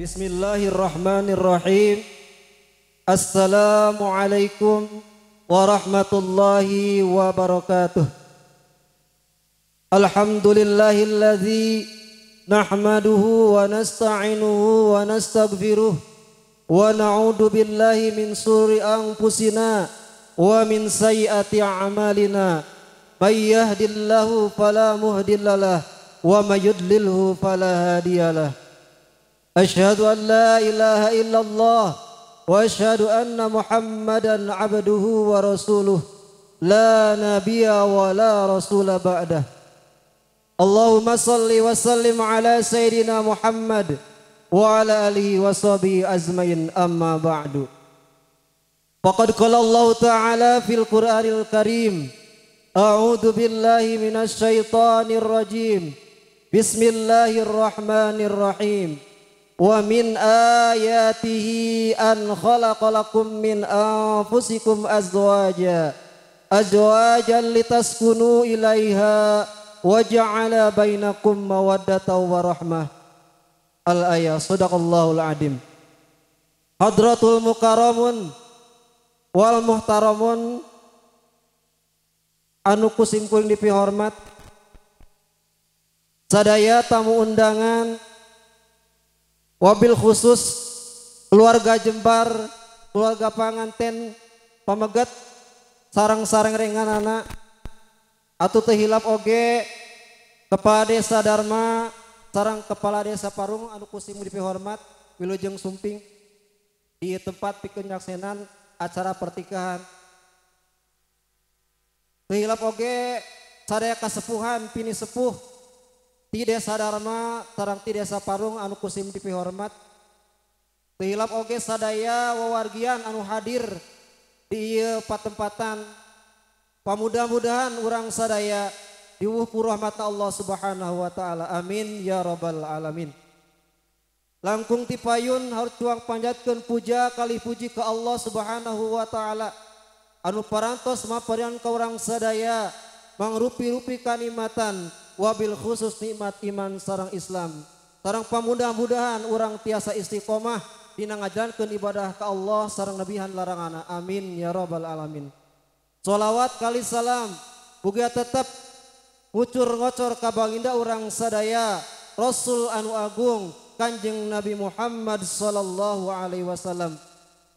Bismillahirrahmanirrahim. Assalamualaikum warahmatullahi wabarakatuh. Alhamdulillahilladzi nahmaduhu wa nasta'inuhu wa nastaghfiruh wa na'udzu billahi min suri anfusina wa min sayyiati a'malina. May yahdillahu fala muhdillalah wa may yudlilhu fala hadiyalah. أشهد أن لا إله إلا الله وأشهد أن محمدا عبده ورسوله لا نبي ولا رسول بعده. اللهم صل وسلم على سيدنا محمد وعلى آله وصحبه أجمعين أما بعد. فقد قال الله تعالى في القرآن الكريم أعوذ بالله من الشيطان الرجيم. بسم الله الرحمن الرحيم. Wa min ayatihi an khalaqalakum min anfusikum azwaja azwajan litaskunu ilaiha wa ja'ala bainakum mawaddatan wa rahmah. Al-ayah sadaqallahul adim. Hadratul mukaramun wal muhtaramun anu kusimpul di hormat sadaya tamu undangan wabil khusus keluarga Jembar keluarga panganten pamegat sarang-sarang rengan anak atau tehilap oge kepada desa Dharma sarang kepala desa Parung anu kusimu dipihormat Wilujeng Sumping. Di tempat pikeun nyaksenan acara pertikahan Tuhilap oge sadaya kasepuhan pini sepuh ti desa Dharma sarang ti desa anu kusim dipihormat. Tuhilap oge sadaya wawargian anu hadir di patempatan. Pamudah-mudahan urang sadaya diwuh rahmat Allah subhanahu wa ta'ala. Amin ya rabbal alamin. Langkung tipayun harus tuang panjatkan puja kali puji ke Allah subhanahu wa ta'ala. Anu parantos maparian ke orang sadaya mangrupi-rupi kanikmatan wabil khusus nikmat iman sarang Islam. Sarang pamudah-mudahan orang tiasa istiqomah dina ngajalankeun ibadah ke Allah sarang nabihan larangan amin ya rabbal alamin. Salawat kali salam. Bugia tetap Ucur ngocor kabanginda orang sadaya Rasul anu agung Kanjeng Nabi Muhammad sallallahu alaihi wasallam.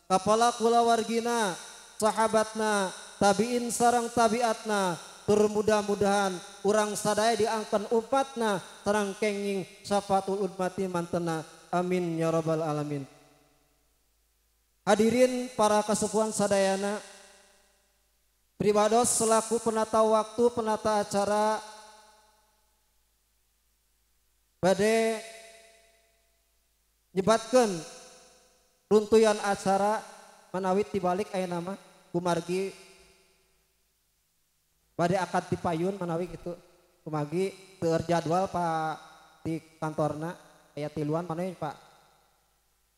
Kapala kula wargina sahabatna tabiin sarang tabiatna tur mudah-mudahan orang sadaya diangkat umatna sarang kenging syafatul ummati mantena. Amin ya rabbal alamin. Hadirin para kesepuhan sadayana Pribados selaku penata waktu, penata acara Bade nyebatkan runtuyan acara menawit dibalik ayah nama kumargi Bade akad di payun menawi itu kumagi terjadwal pak di kantorna ayat tiluan mana pak.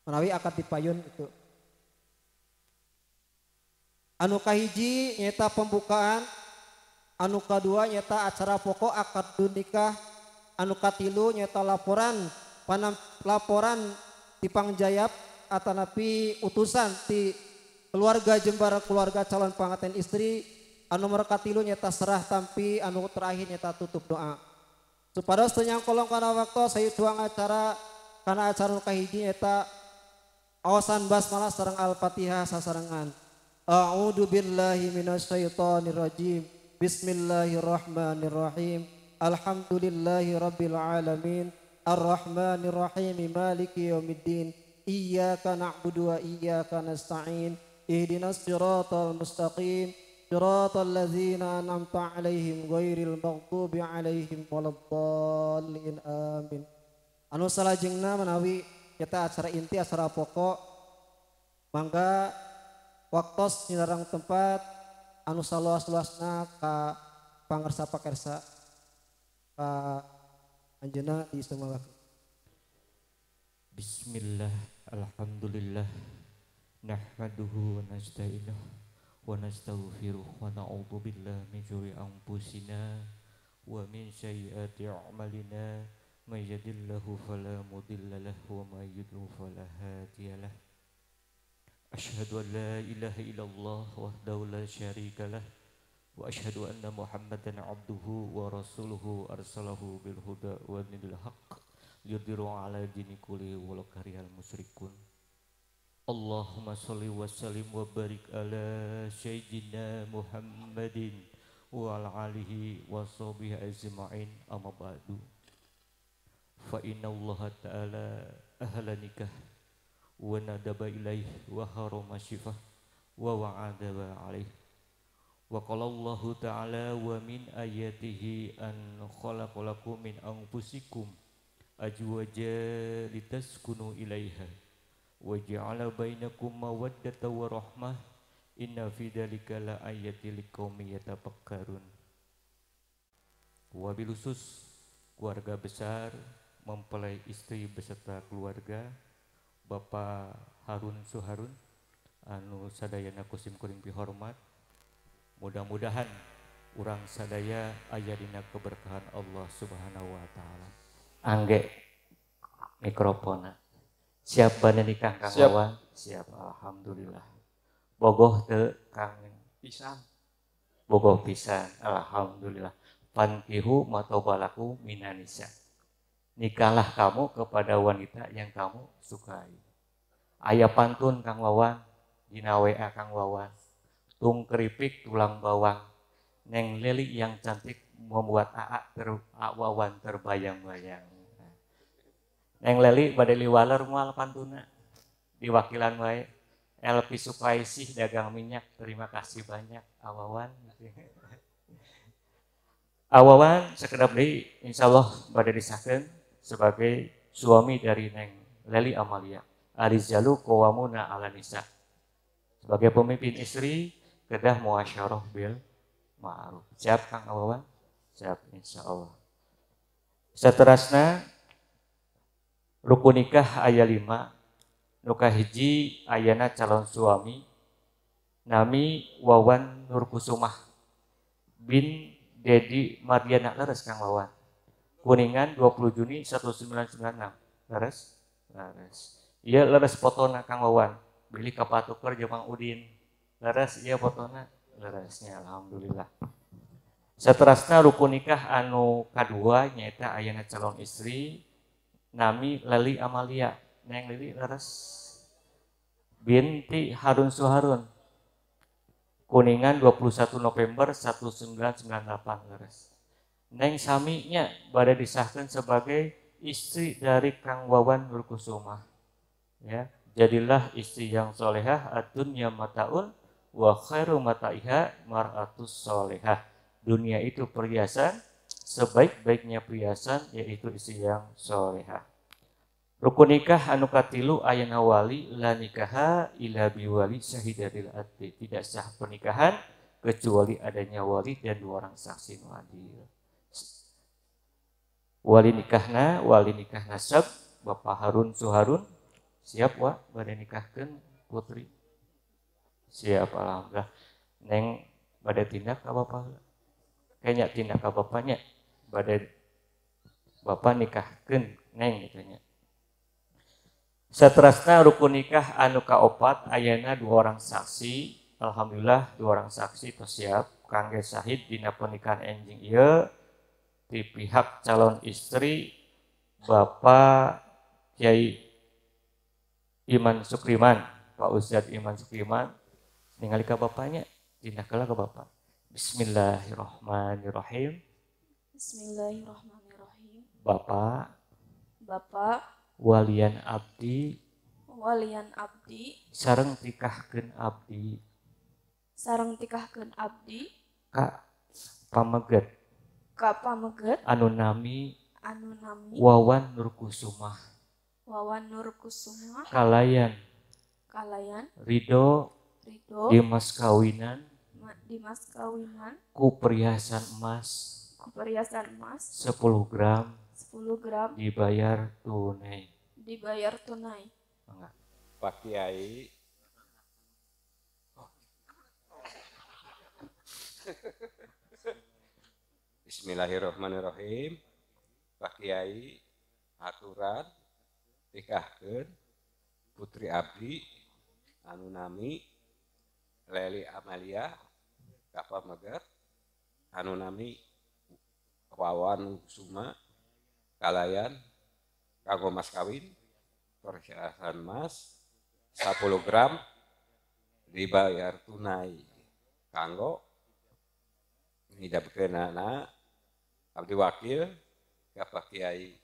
Menawi akad di payun itu anu kahiji nyata pembukaan. Anu kedua nyata acara pokok akad nikah. Anu katilu nyata laporan panam laporan pangjayap atau napi utusan di keluarga Jembar keluarga calon pengantin istri anu merkatilu nyata serah tampi anu terakhir nyata tutup doa supados tenyang kolong karena waktu saya tuang acara karena acara kahiji nyata awasan basmalah sarang al-fatihah sasarangan A'udzu billahi minasyaitonir rajim. Bismillahirrahmanirrahim. Alhamdulillahi rabbil alamin. Arrahmanir rahim. Maliki yaumiddin. Iyyaka na'budu wa iyyaka nasta'in. Ihdinas siratal mustaqim. Siratal ladzina an'amta 'alaihim ghairil maghdubi 'alaihim waladdallin. Amin. Anu salajengna menawi kita acara inti acara pokok mangga waktos nyarang tempat anu saluas-luasna ka pangersa pakersa ka anjeuna di semua Bismillah Alhamdulillah Nahmaduhu wa nasta'inuh Wanastahu nastaghfiruh wa na'udzu billahi min syururi anfusina wa min sayyiati a'malina may yahdihillahu fala mudilla wa may yudlil fala hadiya lahu illallah wahdahu la syarika wa asyhadu anna muhammadan 'abduhu wa rasuluhu arsalahu bil huda wa dinil haqq yudhiru 'ala dini kulli wal karihal musyrikun اللهم صل وسلم وبارك على سيدنا محمد وعلى آله وصحبه أجمعين أما بعد فإن الله تعالى أهل نكاح وندب إليه وحرم شفه ووعدب عليه وقال الله تعالى ومن آياته أن خلق لكم من أنفسكم أزواجا لتسكنوا إليها waj'ala bainakum mawaddata wa rahmah inna fi dhalika la ayatil liqaumin yatafakkarun wabil keluarga besar mempelai istri beserta keluarga Bapak Harun Suharun anu sadayana kusim kuring pihormat mudah-mudahan orang sadaya ayadina keberkahan Allah subhanahu wa ta'ala. Angge mikrofona siap pada nikah Kang siap. Wawan siap Alhamdulillah. Bogoh te Kang. Pisang bogoh pisang Alhamdulillah. Pankihu matobalaku minanisa nikahlah kamu kepada wanita yang kamu sukai. Ayah pantun Kang Wawan, dina WA Kang Wawan, tung keripik tulang bawang, neng leli yang cantik membuat AA ter, Wawan terbayang-bayang. Neng leli badai liwaler mual pantuna, diwakilan wae, Elpi Supaisi dagang minyak, terima kasih banyak Awawan. Awawan sekedap deui insyaallah pada disahkeun sebagai suami dari Neng Leli Amalia. Arizalu Kowamuna ala nisa. Sebagai pemimpin istri, kedah muasyarah bil ma'ruf. Siap Kang Awawan? Siap insya Allah. Seterusnya, rukun nikah ayat lima, nuka hiji ayana calon suami, nami Wawan Nurkusumah bin Dedi Mardiana Leres Kang Wawan. Kuningan 20 Juni 1996. Leres? Leres. Iya leres fotona Kang Wawan. Beli kapatuker Jemang Udin. Leres iya fotona. Leresnya Alhamdulillah. Seterusnya rukun nikah anu kedua nyata ayana calon istri nami Leli Amalia. Neng Lili leres. Binti Harun Suharun. Kuningan 21 November 1998 leres. Neng Saminya pada disahkan sebagai istri dari Kang Wawan Nurkusuma. Ya, jadilah istri yang solehah adunya mataun wa khairu mataiha mar'atus solehah. Dunia itu perhiasan, sebaik-baiknya perhiasan yaitu istri yang solehah. Rukun nikah anu katilu ayana wali la nikaha ila biwali syahidatil adli. Tidak sah pernikahan kecuali adanya wali dan dua orang saksi adil wali nikahna wali nikah nasab Bapak Harun Suharun. Siap wa pada nikahkan putri? Siap alhamdulillah. Neng pada tindak ke bapak kayaknya tindak ke bapaknya pada bapak nikahkan neng gitunya seterusnya rukun nikah anu opat ayana dua orang saksi alhamdulillah dua orang saksi itu siap kangge sahid dina pernikahan enjing iya di pihak calon istri Bapak Kiai Iman Sukriman, Pak Ustadz Iman Sukriman, ningali ke bapaknya, tindaklah ke bapak. Bismillahirrahmanirrahim. Bismillahirrahmanirrahim. Bapak. Bapak. Walian abdi. Walian abdi. Sarang tikahkan abdi. Sarang tikahkan abdi. Kak pameget Ka pameget anu nami anu nami Wawan Nurkusumah Wawan Nurkusumah Kalayan Kalayan Ridho Ridho di mas kawinan di mas kawinan ku perhiasan emas perhiasan emas 10 gram. 10 gram. Dibayar tunai. Dibayar tunai. Pak Kiai. Bismillahirrahmanirrahim. Pak Kiai, aturan tikahkeun putri abdi anu nami Leli Amalia Kapa Megar anu nami Wawan Suma Kalayan kanggo mas kawin persyaratan mas 10 gram dibayar tunai. Kanggo ngidapkeun anak abdi wakil ka Pak Kiai.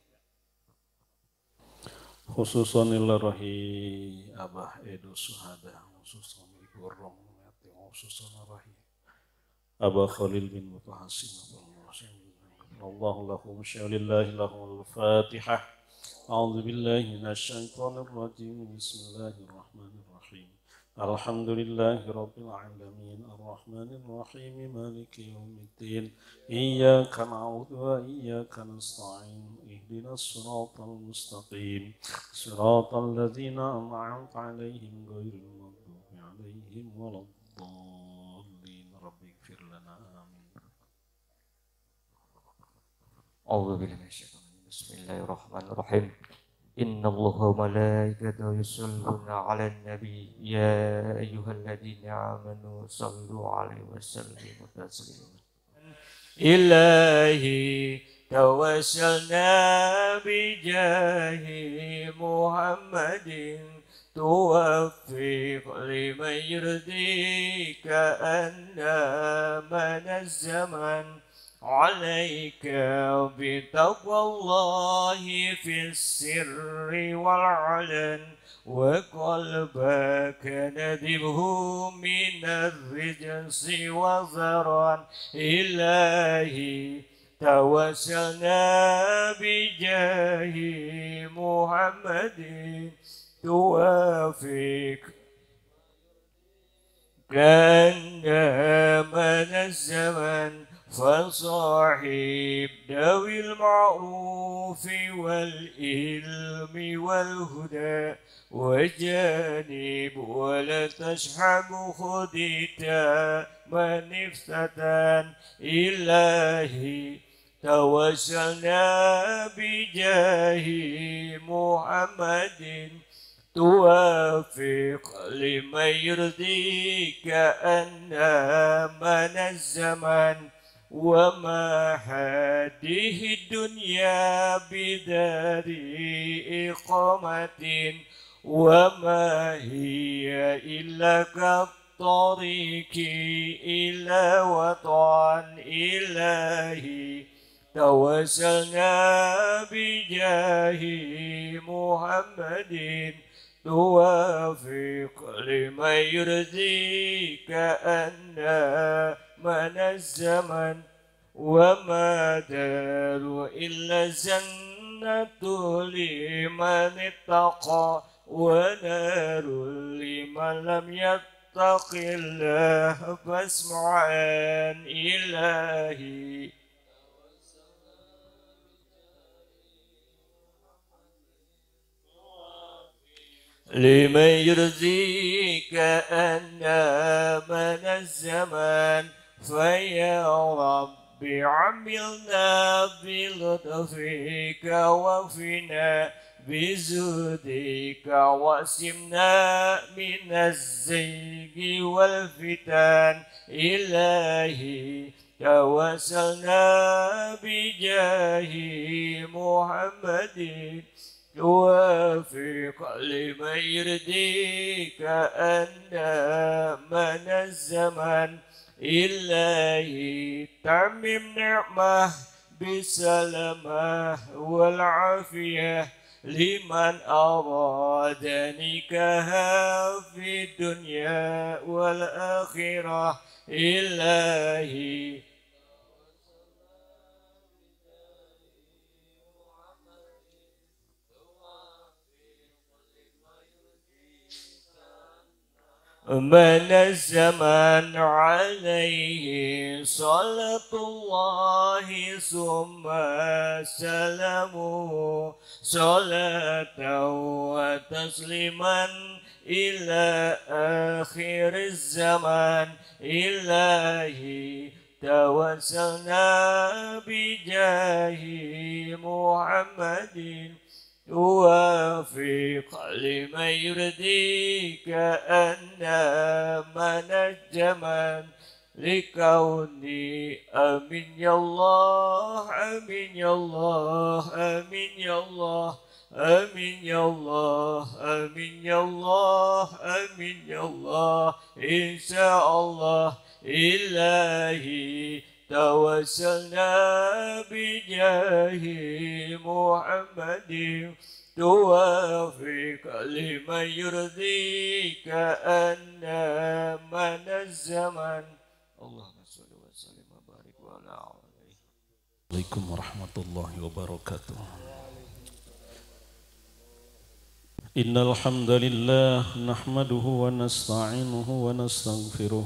Khususan ilahi abah edo suhada khususan ibu rom khususan ilahi abah khalil bin mutahasim الله لهم لله لهم الفاتحة. أعوذ بالله من الشيطان الرجيم. بسم الله الرحمن الرحيم. الحمد لله رب العالمين. الرحمن الرحيم مالك يوم الدين. إياك نعبد وإياك نستعين. اهدنا الصراط المستقيم. صراط الذين أنعمت عليهم غير المغضوب عليهم ولا الضالين. رب اغفر لنا آمين. أعوذ بالله من الشيطان بسم الله الرحمن الرحيم. إن الله وملائكته يصلون على النبي. يا أيها الذين آمنوا صلوا عليه وسلموا تسليما. إلهي توسلنا بجاه محمد. توفق لمن يرضيك أن من الزمن. عليك بتقوى الله في السر والعلن وقلبك ندبه من الرجس وزران إلهي توسلنا بجاه محمد توافق. كان من الزمن فصاحب ذوي المعروف والإلم والهدى وجانب ولا تشحب خديتا افتتان إلهي توسلنا بجاه محمد توافق لمن يرضيك أن من الزمن وما هذه الدنيا بدار إقامة وما هي إلا كالطريق إلى وطن إلهي. توسلنا بجاه محمد توافق لمن يرضيك أن من الزمن وما دار إلا الجنة لمن اتقى ونار لمن لم يتق الله فاسمع عن إلهي. لمن يرزيك أن من الزمان فيا رب عملنا بلطفك وفنا بزهدك واسمنا من الزيغ والفتن إلهي توسلنا بجاه محمد توافق لمن يرضيك أن من الزمن إلهي تعمم نعمة بالسلامة والعافية لمن أراد نكاها في الدنيا والآخرة. إلهي من الزمان عليه صلاة الله ثم سلامه صلاة وتسليما إلى آخر الزمان. إلهي توسلنا بجاه محمد. توافق لمن يرضيك أن منجما لكوني. أمين يا الله أمين يا الله أمين يا الله أمين يا الله أمين يا الله أمين يا الله. إن شاء الله إلهي توسلنا بجاه محمد توافق لمن يرضيك أن من الزمن اللهم صل وسلم وبارك وعلى عليه عليكم ورحمة الله وبركاته إن الحمد لله نحمده ونستعينه ونستغفره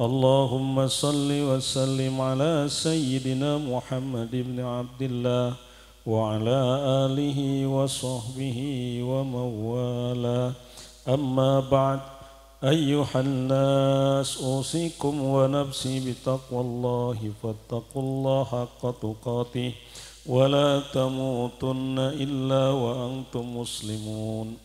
اللهم صل وسلم على سيدنا محمد بن عبد الله وعلى آله وصحبه ومن والاه أما بعد أيها الناس أوصيكم ونفسي بتقوى الله فاتقوا الله حق تقاته ولا تموتن إلا وأنتم مسلمون.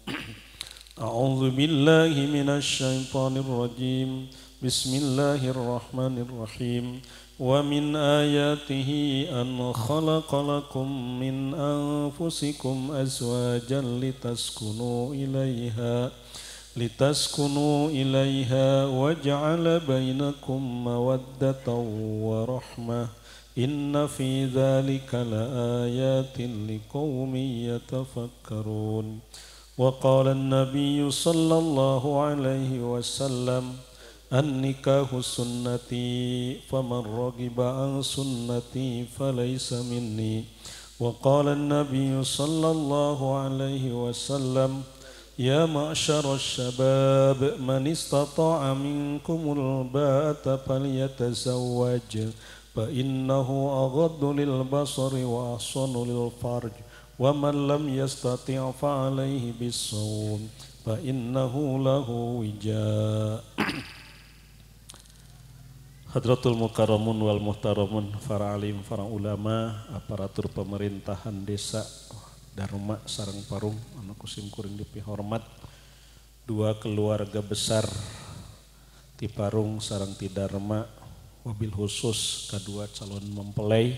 أعوذ بالله من الشيطان الرجيم. بسم الله الرحمن الرحيم. ومن آياته أن خلق لكم من أنفسكم أزواجا لتسكنوا إليها لتسكنوا إليها وجعل بينكم مودة ورحمة. إن في ذلك لآيات لقوم يتفكرون. وقال النبي صلى الله عليه وسلم النكاح سنتي فمن رغب عن سنتي فليس مني. وقال النبي صلى الله عليه وسلم يا معشر الشباب من استطاع منكم الباءة فليتزوج فإنه أغض للبصر وأحصن للفرج ومن لم يستطع فعليه بالصوم فإنه له وجاء. Hadratul Mukaramun wal Muhtaramun, para alim, para ulama, aparatur pemerintahan desa, Dharma, Sarang Parung, anak kusim kuring dipi hormat, dua keluarga besar di Parung, Sarang Tidarma, mobil khusus kedua calon mempelai.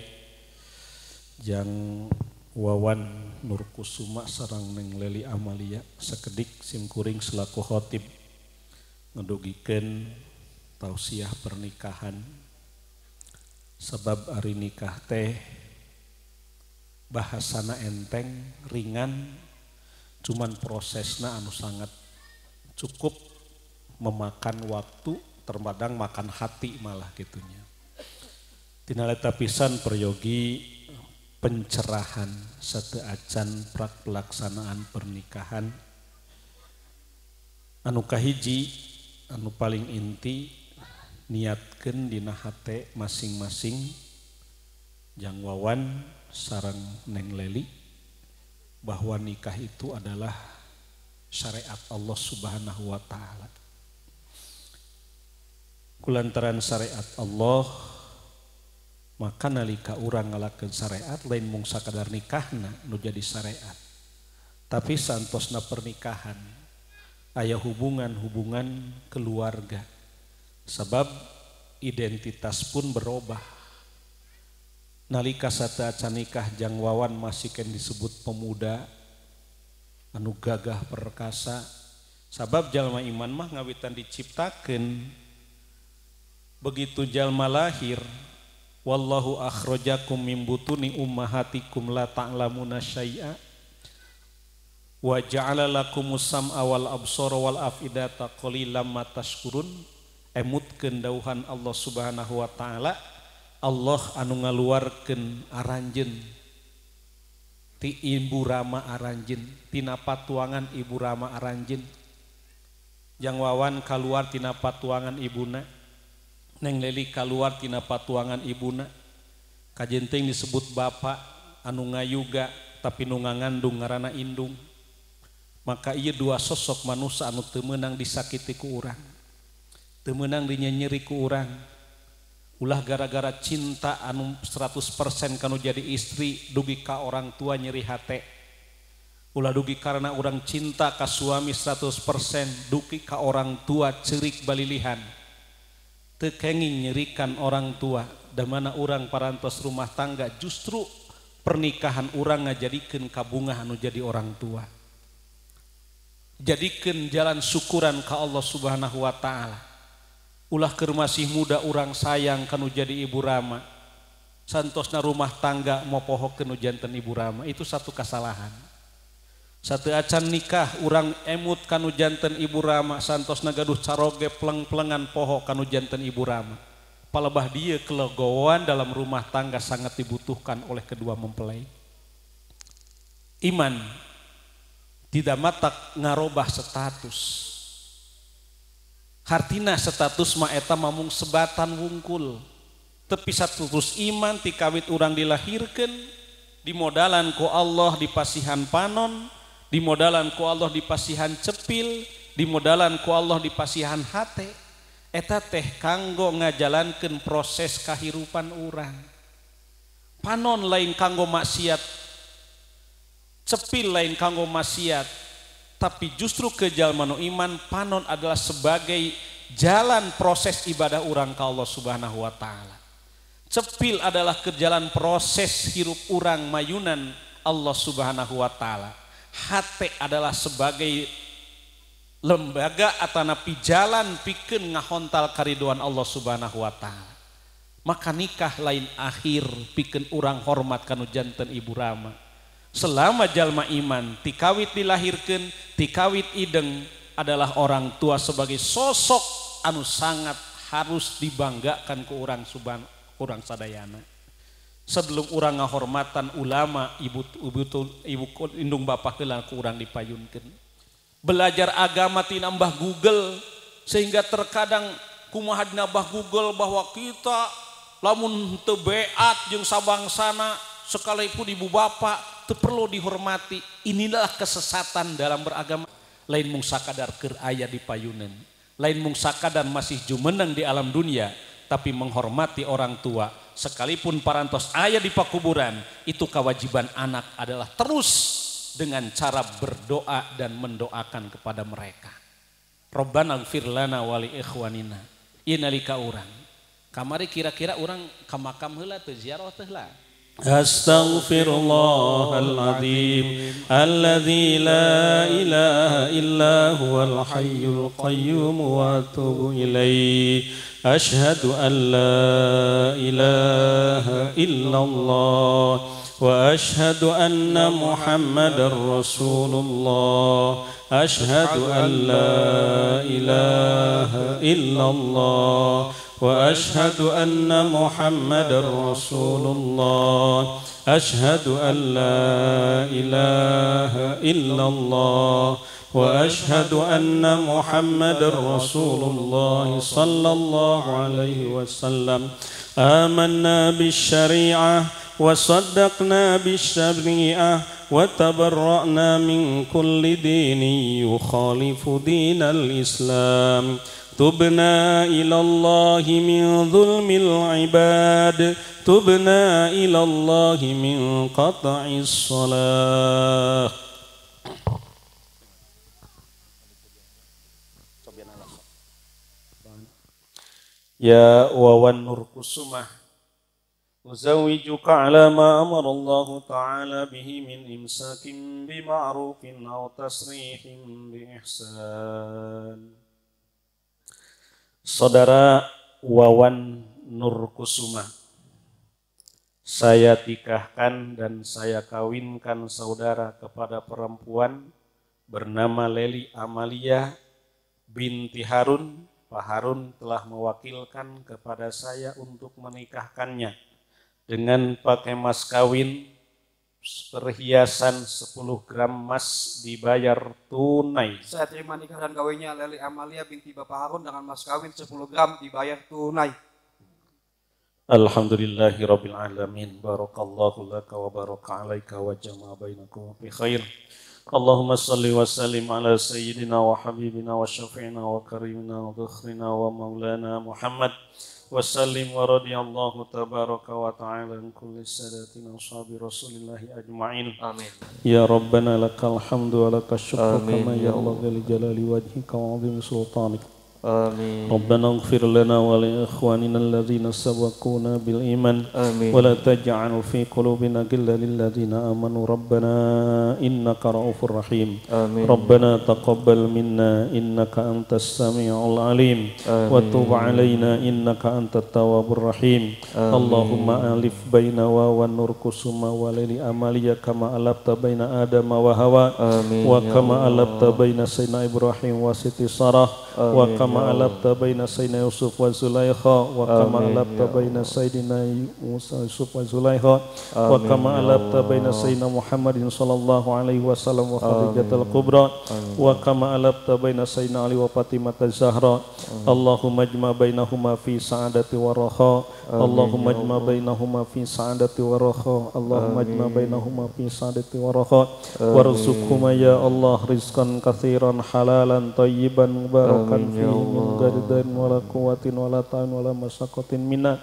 Yang Wawan Nur Kusuma sarang Neng Leli Amalia sekedik simkuring selaku khotib. Ngedugikan tausiah pernikahan. Sebab hari nikah teh bahasana enteng ringan cuman prosesnya anu sangat cukup memakan waktu terkadang makan hati malah gitunya tinaleta pisan peryogi pencerahan satu acan prak pelaksanaan pernikahan. Anu kahiji anu paling inti niatkan dinahate masing-masing Jang wawan sarang neng leli bahwa nikah itu adalah syariat Allah Subhanahu wa taala. Kulantaran syariat Allah maka nalika urang ngalakeun syariat lain mung sakadar nikahna nu jadi syariat. Tapi santosna pernikahan aya hubungan-hubungan keluarga sebab identitas pun berubah. Nalika sata acan nikah jang wawan masih kan disebut pemuda anu gagah perkasa. Sabab jalma iman mah ngawitan diciptakan begitu jalma lahir wallahu akhrajakum min butuni ummahatikum la ta'lamuna syai'a. Wa ja'ala lakumus sam'a wal absara wal afidata qalilan ma emutkeun dauhan Allah subhanahu Wa ta'ala Allah anu ngaluarkeun aranjeun. Ti Ibu Rama aranjentina patuangan Ibu Rama Aranjin yang wawan keluartina patuangan Ibuna neng Leli keluartina patuangan Ibuna. Kajjenteng disebut Bapak anu ngayuga tapi nu ngandung ngaranandung maka ia dua sosok manusia anu temenang disakitiku urang. temenang dinya nyeri ku urang. Ulah gara-gara cinta anu 100% kanu jadi istri dugi ka orang tua nyeri hate. Ulah dugi karena orang cinta ka suami 100% dugi ka orang tua cerik balilihan. Tekenging nyerikan orang tua dan mana orang parantos rumah tangga justru pernikahan orang ngajadikan kabunga anu jadi orang tua. Jadikan jalan syukuran ke Allah subhanahu wa ta'ala. Ulah keur masih muda orang sayang kanu jadi ibu rama. Santosna rumah tangga mau pohok kenu jantan ibu rama. Itu satu kesalahan. Satu acan nikah orang emut kanu jantan ibu rama santosna gaduh caroge peleng-pelengan pohok kanu jantan ibu rama. Palebah dia kelegoan dalam rumah tangga sangat dibutuhkan oleh kedua mempelai. Iman tidak matak ngarobah status hartina status maeta mamung sebatan wungkul. Tepi satu terus iman tikawit urang dilahirkan dimodalan ku Allah di pasihan panon dimodalan ku Allah di pasihan cepil dimodalan ku Allah di pasihan hate eta teh kanggo ngajalankan proses kahirupan orang panon lain kanggo maksiat cepil lain kanggo maksiat tapi justru ke jalmanu iman panon adalah sebagai jalan proses ibadah orang ke Allah subhanahu wa ta'ala. Cepil adalah ke jalan proses hirup orang mayunan Allah subhanahu wa ta'ala. Hati adalah sebagai lembaga atau napi jalan pikir ngahontal kariduan Allah subhanahu wa ta'ala. Maka nikah lain akhir pikir orang hormat kanu jantan ibu rama selama jalma iman tikawit dilahirkan tikawit ideng adalah orang tua sebagai sosok anu sangat harus dibanggakan ke orang suban orang sadayana. Sebelum orang ngahormatan ulama ibu ibu ibu indung bapak kelan ke orang dipayunkan belajar agama tinambah Google sehingga terkadang kumaha nambah Google bahwa kita lamun tebeat jeung sabangsana sekalipun ibu bapak itu perlu dihormati. Inilah kesesatan dalam beragama. Lain mung sakadar ker ayah di payunan lain mung sakadar masih jumenang di alam dunia tapi menghormati orang tua. Sekalipun parantos ayah di pakuburan itu kewajiban anak adalah terus dengan cara berdoa dan mendoakan kepada mereka. Robbana firlana wali ikhwanina. Inalika orang kamari kira-kira orang kamakam hela teu ziarah teh lah أستغفر الله العظيم الذي لا إله إلا هو الحي القيوم وأتوب إليه. أشهد أن لا إله إلا الله وأشهد أن محمد رسول الله. أشهد أن لا إله إلا الله وأشهد أن محمد رسول الله أشهد أن لا إله إلا الله وأشهد أن محمد رسول الله صلى الله عليه وسلم. آمنا بالشريعة وصدقنا بالشريعة وتبرأنا من كل دين يخالف دين الإسلام. تبنا إلى الله من ظلم العباد. تبنا إلى الله من قطع الصلاة. يا وون نور كسمة أزوجك على ما أمر الله تعالى به من إمساك بمعروف أو تصريح بإحسان Saudara Wawan Nur Kusuma, saya tikahkan dan saya kawinkan saudara kepada perempuan bernama Leli Amalia binti Harun. Pak Harun telah mewakilkan kepada saya untuk menikahkannya dengan pakai mas kawin perhiasan 10 gram emas dibayar tunai. Saya terima nikah dan kawinnya Leli Amalia binti Bapak Harun dengan mas kawin 10 gram dibayar tunai. Alhamdulillahi Rabbil Alamin Barakallahu laka wa baraka alaika wa jama'a bainakum fi khair Allahumma salli wa sallim ala sayyidina wa habibina wa syafi'ina wa karimina wa dhukhrina wa maulana Muhammad وسلم ورضي الله تبارك وتعالى عن كل ساداتنا وصحاب رسول الله أجمعين آمين يا ربنا لك الحمد ولك الشكر آمين كما يا ينبغي لجلال وجهك وعظيم سلطانك آمين. ربنا اغفر لنا ولإخواننا الذين سبقونا بالإيمان. آمين. ولا تجعل في قلوبنا غلا للذين آمنوا. ربنا إنك رؤوف رحيم. آمين. ربنا تقبل منا. إنك أنت السميع العليم. آمين. وتب علينا. إنك أنت التواب الرحيم. آمين. اللهم ألف بين واو النور كسما وليل أماليا كما ألفت بين آدم وهوى. آمين. وكما. ألفت بين سيدنا إبراهيم وسيدي سارة. آمين وكما يا الله. ألفت بين سيدنا يوسف وزليخا وكما آمين ألفت يا بين الله. سيدنا موسى يوسف وزليخا آمين وكما يا ألفت الله. بين سيدنا محمد صلى الله عليه وسلم وخديجة آمين. الكبرى آمين. وكما ألفت بين سيدنا علي وفاطمة الزهراء اللهم اجمع بينهما في سعادة ورخاء اللهم يا اجمع الله. بينهما في سعادة ورخاء اللهم اجمع آمين. بينهما في سعادة ورخاء آمين. وارزقهما يا الله رزقا كثيرا حلالا طيبا مباركا آمين يا فيه من الله. غير ضير ولا قوة ولا طعن ولا مشقة منا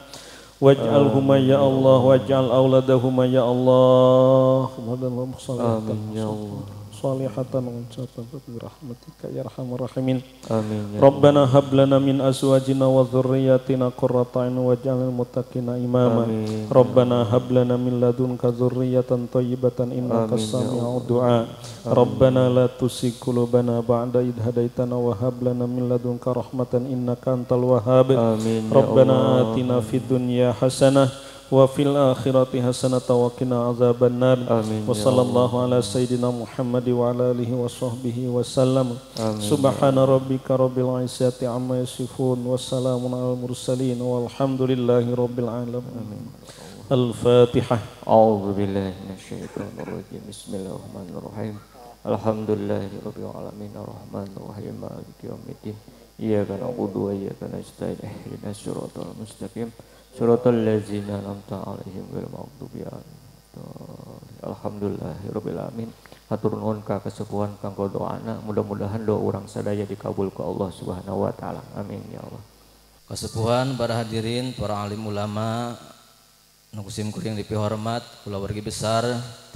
واجعلهما يا الله واجعل أولادهما يا الله اللهم صل آمين salihatan mengucapkan bi rahmatika ya arhamar rahimin. Amin. Ya Rabbana hab lana min azwajina wa dhurriyyatina qurrata a'yun waj'alna muttaqina imama. Amin. Ya Rabbana hab lana min ladunka dhurriyyatan thayyibatan innaka ya sami'ud du'a. Rabbana la tusik qulubana ba'da id hadaitana wa hab lana min ladunka rahmatan innaka antal wahhab. Amin. Ya Rabbana atina fid dunya hasanah وفي الآخرة حسنة وقنا عذاب النار. آمين وصلى الله. على سيدنا محمد وعلى آله وصحبه وسلم. آمين. سبحان ربك رب العزة عما يصفون والسلام على المرسلين والحمد لله رب العالمين. الفاتحة. أعوذ بالله من الشيطان الرجيم. بسم الله الرحمن الرحيم. الحمد لله رب العالمين. الرحمن الرحيم. مالك يوم الدين. إياك نعبد وإياك نستعين. اهدنا الصراط المستقيم. Suratul ladzina an'amta alaihim ghairil maghdubi Alhamdulillahirabbil alamin. Hatur nuhun ka kasepuhan kang doana, mudah-mudahan doa orang sadaya dikabul ke Allah Subhanahu wa taala. Amin ya Allah. kesepuhan para hadirin, para alim ulama, Nukusim kuring dipi hormat, kula wargi besar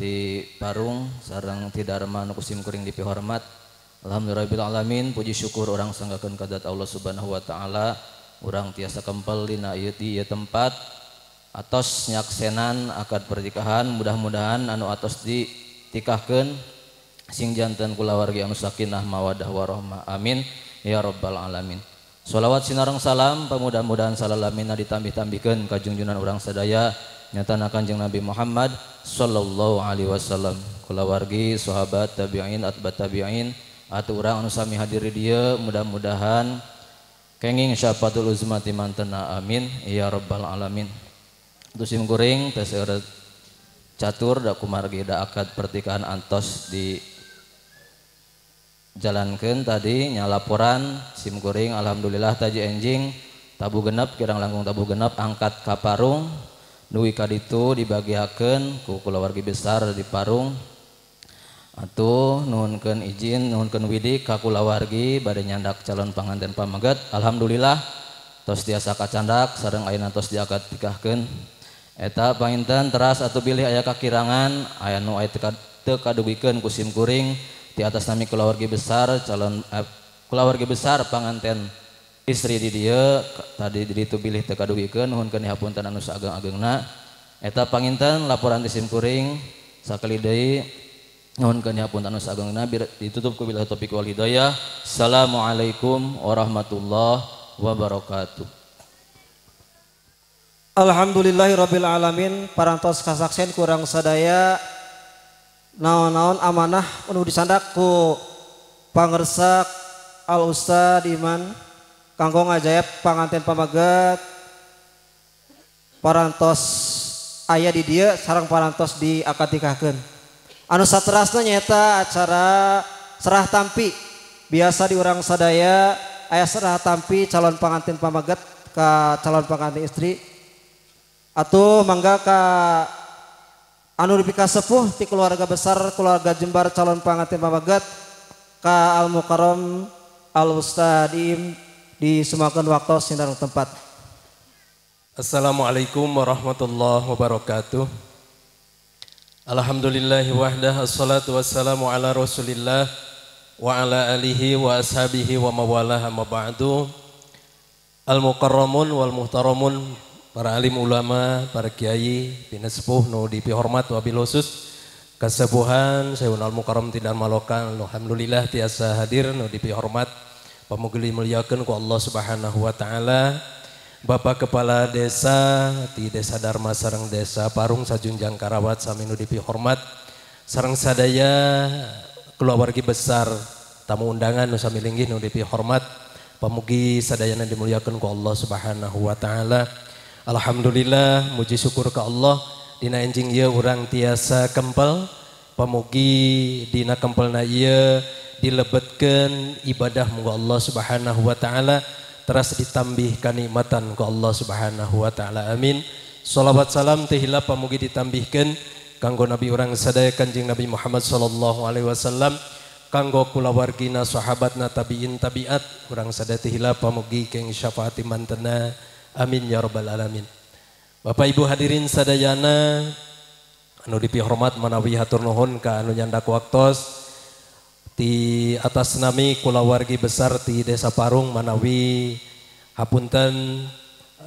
di Parung, sarang tidak Dharma nukusim kuring dipi hormat. Alhamdulillahirabbil alamin, puji syukur orang sanggakan kadat Allah Subhanahu wa taala. urang tiasa kempel dina di di tempat. Atos nyaksenan akad pernikahan mudah-mudahan anu atos ditikahkeun. Sing jantan kulawargi anu sakinah mawaddah warahmah amin. Ya rabbal alamin. Salawat sinarang salam pemuda-mudahan salalamina ditambih-tambihkeun. Ka junjunan urang sadaya nyatanakan jeng Nabi Muhammad sallallahu alaihi wasallam. Kulawargi sahabat tabi'in atba tabi'in. Atuh urang anu sami hadir di dieu mudah-mudahan kenging syafaatul uzmati mantena amin. Ya rabbal alamin. Tusim goreng tes catur da kumargi da akad pertikahan antos di jalankan tadi nya laporan sim goreng alhamdulillah taji enjing tabu genep kirang langkung tabu genep angkat ka parung. Kaditu dibagiakeun ku kulawargi besar di parung Atuh nuhunkeun izin nuhunkeun widik ka kulawargi bade nyandak calon panganten pamaget Alhamdulillah tos tiasa kacandak sareng ayeuna tos diakad nikahkeun eta panginten teras atau bilih aya kakirangan aya nu aya teu kaduwikeun ku sim kuring. Di atas nami kulawargi besar calon eh, kulawargi besar panganten istri di dia tadi di itu bilih teu kaduwikeun nuhunkeun hapunten anu saageng-agengna eta panginten laporan di sim kuring sakali deui nuhunkeun hapunten anu saagengna bir ditutup ku billahi taufiq wal hidayah. Assalamualaikum warahmatullahi wabarakatuh. Alhamdulillahirabbil alamin. Parantos kasaksen kurang sadaya. Naon-naon amanah anu disandak ku pangersak Al Ustad Iman kanggo ngajayab panganten pamaget parantos aya di dia sarang parantos di akad nikahkeun anu saterasna nyaeta acara serah tampi biasa di orang sadaya ayah serah tampi calon pengantin pamaget ke calon pengantin istri atau mangga ke anu dipika sepuh di keluarga besar keluarga Jembar calon pengantin pamaget ke Al Mukarram Al Ustadim di semakan waktu sinar tempat. Assalamualaikum warahmatullahi wabarakatuh. Alhamdulillah wahdah assalatu wassalamu ala rasulillah wa ala alihi wa ashabihi wa mawalah amma ba'du. Al-mukarramun wal muhtaramun para alim ulama, para kiai, bina sepuh nu dipihormat wabil khusus kasepuhan Sayyidun al-mukarram tidak malokan alhamdulillah tiasa hadir nu dipihormat. Pamugli muliakeun ku Allah Subhanahu wa taala Bapak Kepala Desa di Desa Dharma sarang Desa Parung Sajunjang Karawat sami nu dipihormat sarang sadaya keluarga besar tamu undangan nu sami linggih nu dipihormat pamugi sadayana dimuliakeun ku Allah Subhanahu wa taala. Alhamdulillah muji syukur ke Allah. Dina enjing ieu urang tiasa kempel. Pamugi dina kempelna ieu dilebetkeun ibadah muga Allah Subhanahu wa taala teras ditambih kanikmatan ku Allah Subhanahu wa taala. Amin. Salawat salam teh hilap pamugi ditambihkeun kanggo nabi urang sadaya kanjeng Nabi Muhammad sallallahu alaihi wasallam kanggo kulawargina sahabatna tabiin tabiat urang sadaya teh hilap pamugi keng syafaati mantena. Amin ya rabbal alamin. Bapak Ibu hadirin sadayana anu dipihormat manawi hatur nuhun ka anu nyandak waktos di atas nami kulawargi besar di Desa Parung Manawi. Hapunten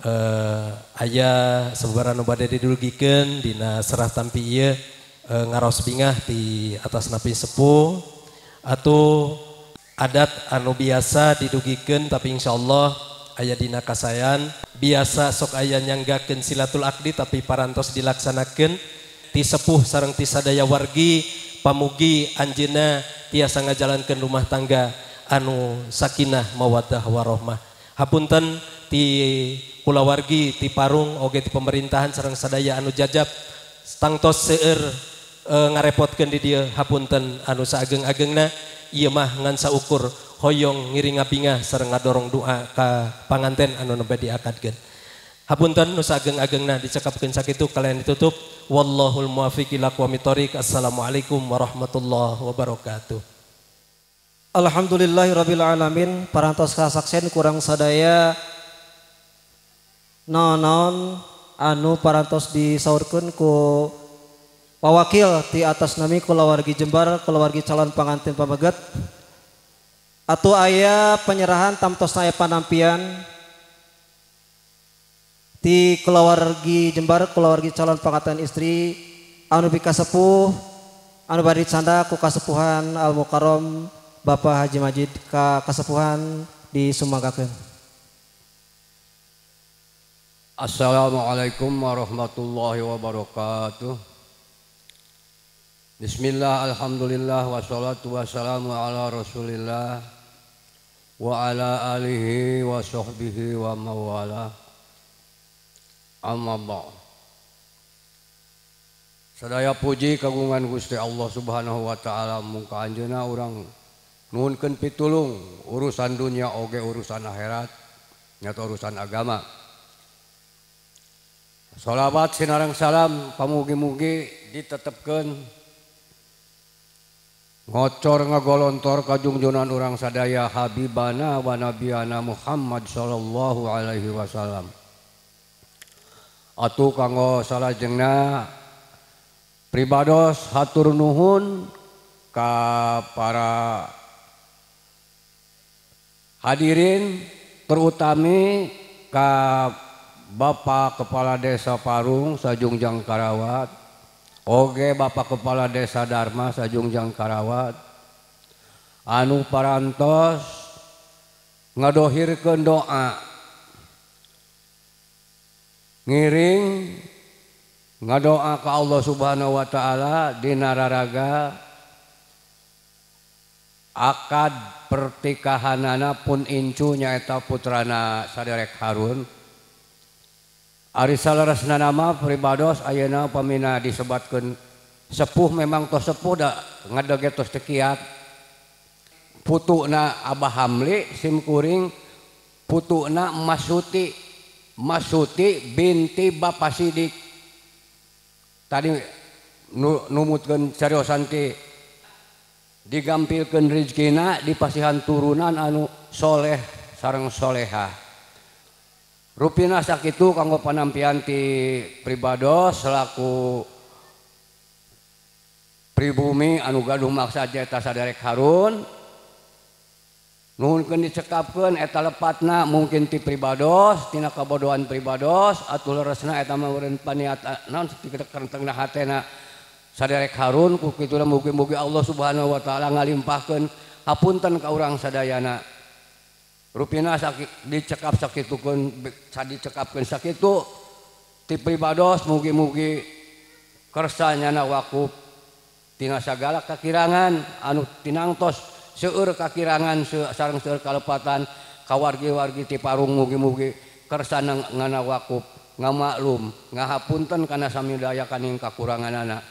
eh, ayah sebaran bade didulgikan dina serah tampi iya eh, ngaros bingah di atas napi sepuh. Atau adat anu biasa didugikan tapi insya Allah ayah dina kasayan. Biasa sok ayah nyanggakan silatul akdi tapi parantos dilaksanakan ti sepuh sarang ti sadaya wargi pamugi anjena tiasa ngajalankan rumah tangga anu sakinah mawaddah warohmah. Hapunten ti kulawargi ti parung oge ti pemerintahan sareng sadaya anu jajab tangtos seueur e, ngarepotkeun di dieu. Hapunten anu saageng-agengna ieu mah ngan saukur hoyong ngiring ngabingah sareng ngadorong doa ka panganten anu nembe diakadkeun. Hapunten nu sageng-agengna dicekapkeun sakitu kalian ditutup. Wallahul muwaffiq ila aqwamit assalamualaikum warahmatullahi wabarakatuh. Alhamdulillahirabbil alamin. Parantos kasaksen kurang sadaya. Non anu parantos disaurkeun ku pawakil di atas nami kulawargi Jembar kulawargi calon pengantin pamaget atau ayah penyerahan tamtos saya panampian di keluargi Jembar keluargi calon pengantin istri anu bika sepuh anu bari canda ku kasepuhan Al Mukarram Bapak Haji Majid ka kasepuhan di Sumanggakeun Assalamualaikum warahmatullahi wabarakatuh. Bismillah alhamdulillah wassalatu wassalamu ala rasulillah wa ala alihi wa sahbihi wa mawala Allah. Sadaya puji kagungan Gusti Allah subhanahu Wa ta'ala muka anjeuna urang nuhunkeun pitulung urusan dunia oge urusan akhirat nyata urusan agama. Salawat sinarang salam pamugi-mugi ditetepkeun. Ngocor ngagolontor kajungjunan orang sadaya Habibana wa Nabiana Muhammad sallallahu Alaihi Wasallam. Atuh kanggo salajengna pribados hatur nuhun ka para hadirin terutami ka Bapak Kepala Desa Parung Sajungjang Karawat. Oge Bapak Kepala Desa Dharma Sajungjang Karawat. Anu Parantos ngadohirkeun doa. Ngiring ngadoa ke Allah Subhanahu wa taala di nararaga. Akad pertikahanana pun incu nyaeta putrana saderek Harun. Ari salaresna nama pribados ayeuna pamina disebatkeun sepuh memang tos sepuh da ngadege tos tekiat putukna Abah Hamli sim kuring putukna Masuti Masuti binti Bapak Sidik. Tadi nu, numutkan seriosanti digampilkan Rizkina dipasihan turunan anu soleh sarang soleha Rupina sakit itu kanggo panampianti pribados selaku pribumi anu gaduh maksa jeta sadarek Harun Nuhunkeun dicekapkeun eta lepatna mungkin ti pribados tina kabodohan pribados atuh leresna eta mah urang paniat ah, naon tengah hatena saderek harun ku kitu mugi-mugi Allah subhanahu wa ta'ala ngalimpahkeun hapunten ka urang sadayana. Rupina sakit dicekap sakitukeun sadicekapkeun sakitu ti pribados mugi-mugi kersanya wakuf tina sagala kakirangan anu tinangtos seueur kakirangan sareng seueur kalepatan kawargi-wargi ti parung mugi-mugi kersa ngana wakuf ngamaklum ngahapunten kana sami daya kaning kakuranganna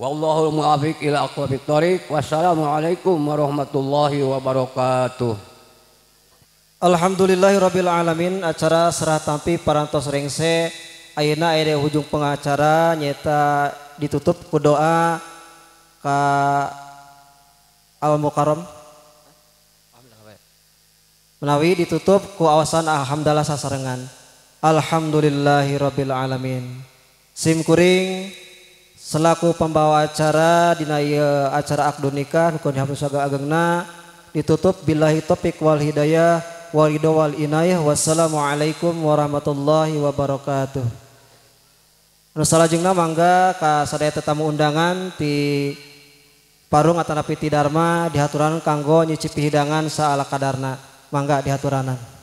wallahu wallahul muafiq ila aqwamit thoriq wassalamualaikum warahmatullahi wabarakatuh. Alhamdulillahirabbil Alamin. Acara serah tampi parantos rengse. Ayeuna ere hujung pengacara nyata ditutup ku doa ka Al Mukarram menawi ditutup ku awasan alhamdulillah sasarengan. Alhamdulillahirabbil alamin. Sim kuring selaku pembawa acara dina acara akad nikah nu agengna ditutup billahi topik wal hidayah walido wal inayah. Wassalamualaikum warahmatullahi wabarakatuh. Anu salajengna mangga ka sadaya tetamu undangan di parung atana piti dharma dihaturan kanggo nyicipi hidangan saala kadarna. Mangga dihaturanan